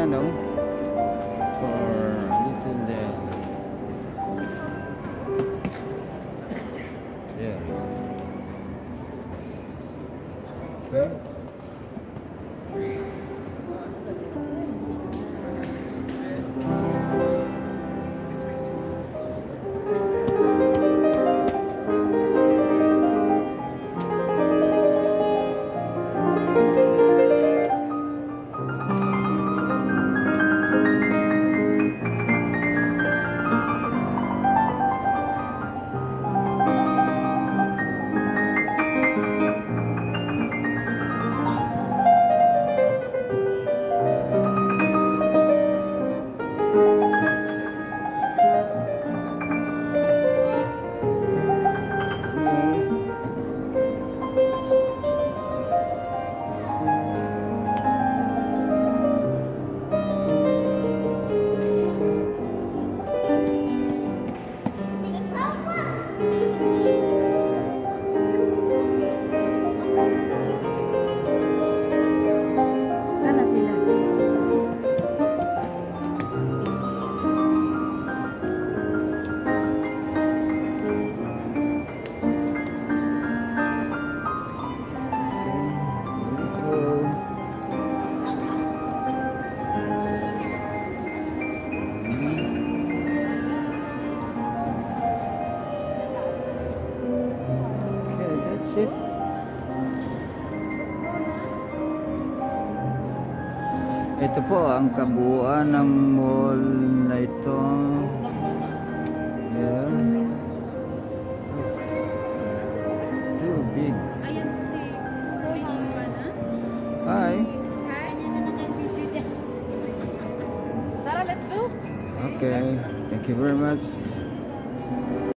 channel for Little Del. Yeah. Okay. It. Ito po ang kabuuan ng mall na ito. Yan. Too big. Ayan si. Hi. Hi. Tara, let's go. Okay. Thank you very much.